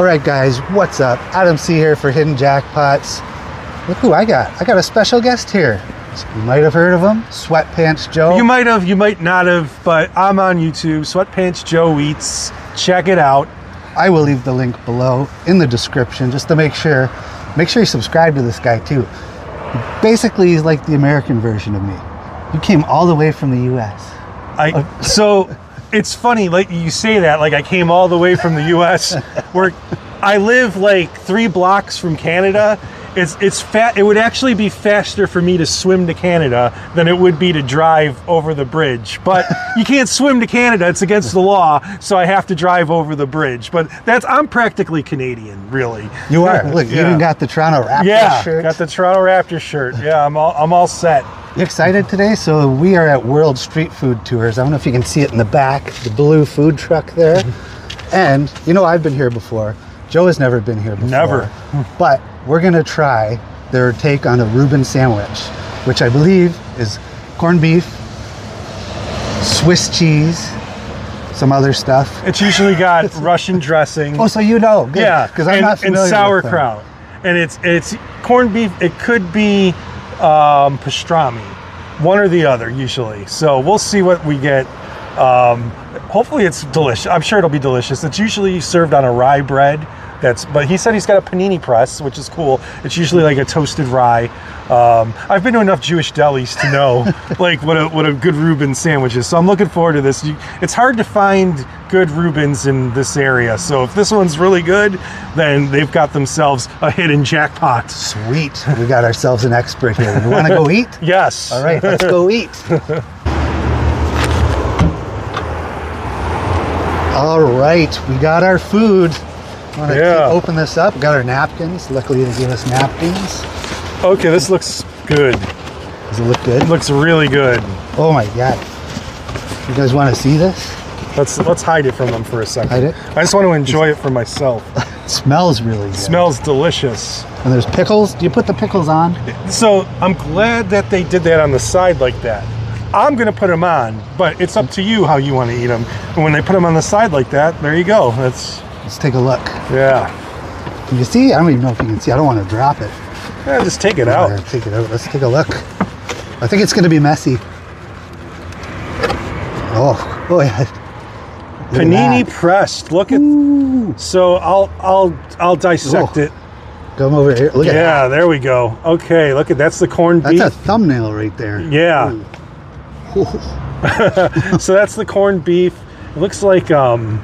All right, guys, what's up? Adam C here for Hidden Jackpots. Look who I got. I got a special guest here. You might have heard of him, Sweatpants Joe. You might have, you might not have, but I'm on YouTube. Sweatpants Joe Eats. Check it out. I will leave the link below in the description just to make sure. Make sure you subscribe to this guy too. Basically, he's like the American version of me. You came all the way from the US. I uh, so it's funny, like you say that, like I came all the way from the U.S. where I live like three blocks from Canada. It's it's fat. It would actually be faster for me to swim to Canada than it would be to drive over the bridge. But you can't swim to Canada; it's against the law. So I have to drive over the bridge. But that's I'm practically Canadian, really. You are. Look, you even got the Toronto Raptors Yeah, shirt. got the Toronto Raptors shirt. Yeah, I'm all I'm all set. You excited today? So we are at World Street Food Tours. I don't know if you can see it in the back, the blue food truck there. Mm-hmm. and you know I've been here before. Joe has never been here before. Never. But we're gonna try their take on a Reuben sandwich, which I believe is corned beef, Swiss cheese, some other stuff. It's usually got Russian dressing. Oh, so you know? Good. Yeah, because I'm and, not and familiar with them. sauerkraut, and it's it's corned beef. It could be um, pastrami, one or the other usually. So we'll see what we get. Um, hopefully it's delicious. I'm sure it'll be delicious. It's usually served on a rye bread. That's but he said he's got a panini press, which is cool. It's usually like a toasted rye. Um, I've been to enough Jewish delis to know like what a what a good Reuben sandwich is. So I'm looking forward to this. You, it's hard to find good Reubens in this area. So if this one's really good, then they've got themselves a hidden jackpot. Sweet. We got ourselves an expert here. You want to go eat? Yes. All right, let's go eat. All right, we got our food. Want to Yeah. open this up? We got our napkins. Luckily, they gave us napkins. Okay, this looks good. Does it look good? It looks really good. Oh my god! You guys want to see this? Let's let's hide it from them for a second. Hide it? I just want to enjoy it for myself. It smells really good. It smells delicious. And there's pickles. Do you put the pickles on? So I'm glad that they did that on the side like that. I'm gonna put them on, but it's up to you how you want to eat them. And when they put them on the side like that, there you go. That's Let's take a look. yeah. Can you see? I don't even know if you can see. I don't want to drop it. Yeah, just take it Yeah, out. take it out. Let's take a look. I think it's going to be messy. Oh, oh yeah. Look Panini pressed. Look at. So I'll I'll I'll dissect Oh, it. Come over here. Look at Yeah, there we go. Okay, look at that's the corned beef. That's a thumbnail right there. Yeah. Ooh. so that's the corned beef. It looks like um,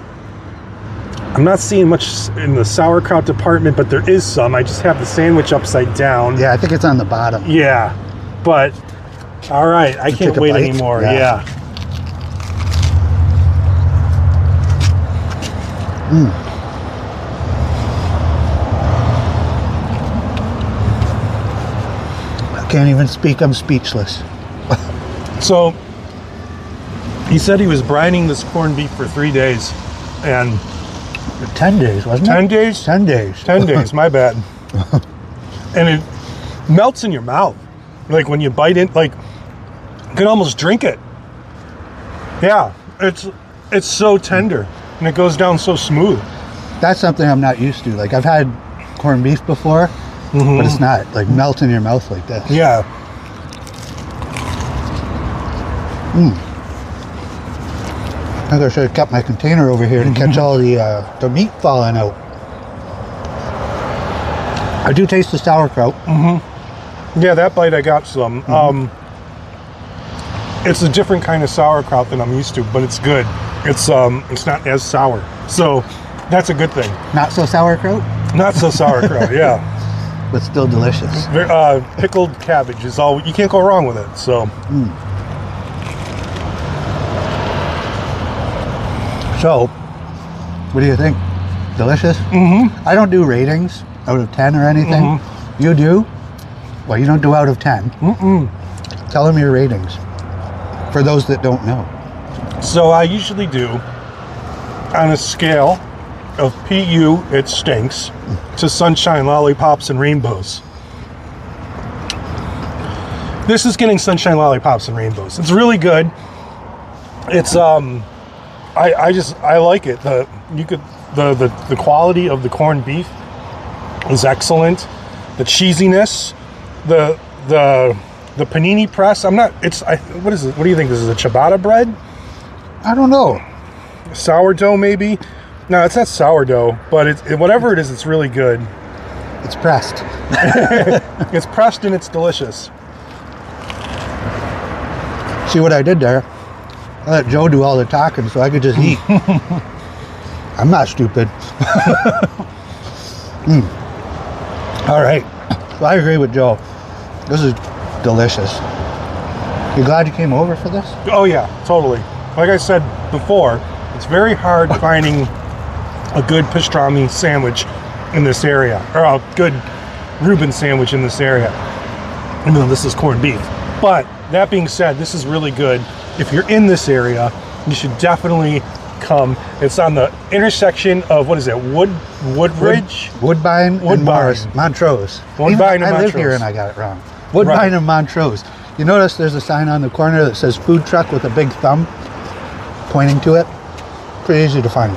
I'm not seeing much in the sauerkraut department, but there is some. I just have the sandwich upside down. Yeah, I think it's on the bottom. Yeah, but all right, I can't wait bite? anymore. Yeah. Yeah. Mm. I can't even speak. I'm speechless. So he said he was brining this corned beef for three days, and 10 days, wasn't ten it? days. 10 days. 10 days, my bad. And it melts in your mouth. Like when you bite it, like you can almost drink it. Yeah, it's it's so tender and it goes down so smooth. That's something I'm not used to. Like, I've had corned beef before, but it's mm-hmm. not like melt in your mouth like this. Yeah. Mm. I think I should have kept my container over here to catch all the uh, the meat falling out. I do taste the sauerkraut. Yeah, that bite I got some. Um it's a different kind of sauerkraut than I'm used to, but it's good. It's um it's not as sour. So that's a good thing. Not so sauerkraut, Not so sauerkraut, yeah. but still delicious. Uh, pickled cabbage is all you can't go wrong with it. So So, what do you think? Delicious? Mm-hmm. I don't do ratings out of 10 or anything. You do? Well, you don't do out of 10. Mm-mm. Tell them your ratings for those that don't know. So I usually do on a scale of PU, it stinks, to sunshine, lollipops, and rainbows. This is getting sunshine, lollipops, and rainbows. It's really good. It's um, I I just I like it. The you could the, the the quality of the corned beef is excellent. The cheesiness, the the the panini press. I'm not. It's I. What is it? What do you think? This is a ciabatta bread, I don't know. sourdough maybe. No, it's not sourdough, but it's it, whatever it is. It's really good. It's pressed. It's pressed and it's delicious. See what I did there? I let Joe do all the talking so I could just eat. I'm not stupid. Mm. All right. So I agree with Joe. This is delicious. You glad you came over for this? Oh yeah, totally. Like I said before, it's very hard finding a good pastrami sandwich in this area, or a good Reuben sandwich in this area. Even though this is corned beef. But that being said, this is really good. If you're in this area, you should definitely come. It's on the intersection of what is it, Wood Woodridge? Woodbine, Woodbine. and Morris, Montrose. Woodbine Even- and I live here Montrose. and I got it wrong. Woodbine Right. and Montrose. You notice there's a sign on the corner that says food truck with a big thumb pointing to it. Pretty easy to find.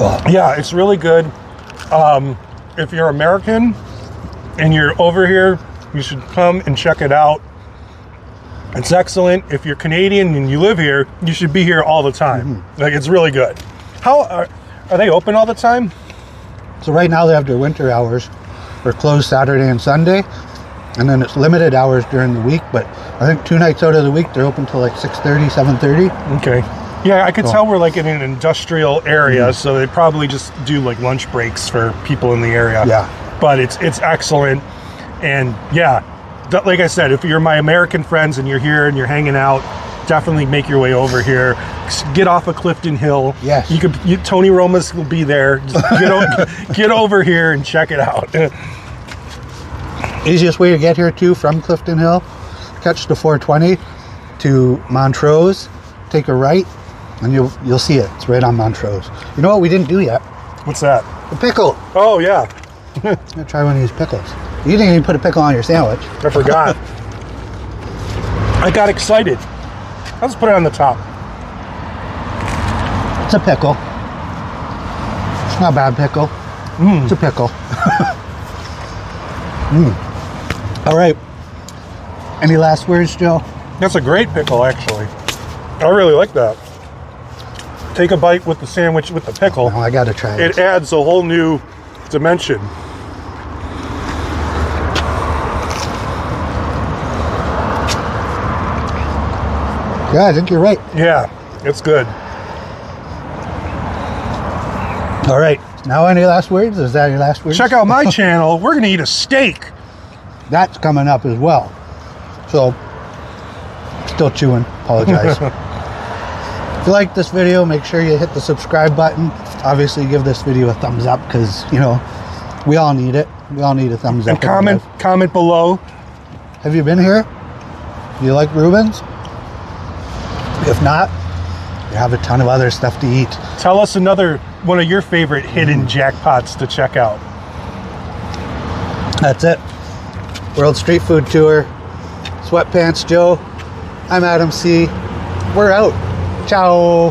Oh, Yeah, it's really good. Um, if you're American and you're over here, you should come and check it out. It's excellent. If you're Canadian and you live here, you should be here all the time. Mm-hmm. Like it's really good. How are, are they open all the time? So right now they have their winter hours. We're closed Saturday and Sunday, and then it's limited hours during the week. But I think two nights out of the week they're open till like 6:30, 7:30. Okay. Yeah, I could Cool. tell we're like in an industrial area, mm-hmm. so they probably just do like lunch breaks for people in the area. Yeah. But it's it's excellent, and yeah, like I said, if you're my American friends and you're here and you're hanging out, definitely make your way over here. Get off of Clifton Hill. Yes. You could. You, Tony Romas will be there. Just get o- get over here and check it out. Easiest way to get here too from Clifton Hill, catch the 420 to Montrose, take a right, and you'll you'll see it. It's right on Montrose. You know what we didn't do yet? What's that? The pickle. Oh yeah, I'm gonna try one of these pickles. You didn't even put a pickle on your sandwich. I forgot. I got excited. I'll just put it on the top. It's a pickle. It's not a bad pickle. It's a pickle. mm. All right. Any last words, Joe? That's a great pickle, actually. I really like that. Take a bite with the sandwich with the pickle. Oh, I gotta try it. It adds a whole new dimension. Yeah, I think you're right. Yeah, it's good. All right. Now, any last words? Is that your last words? Check out my channel. We're gonna eat a steak. That's coming up as well. So, still chewing. Apologize. if you like this video, make sure you hit the subscribe button. Obviously, give this video a thumbs up because, you know, we all need it. We all need a thumbs And up. And comment comment below. Have you been here? Do you like Reubens? If not, you have a ton of other stuff to eat. Tell us another one of your favorite hidden mm. jackpots to check out. That's it. World Street Food Tour. Sweatpants Joe. I'm Adam C. We're out. Ciao.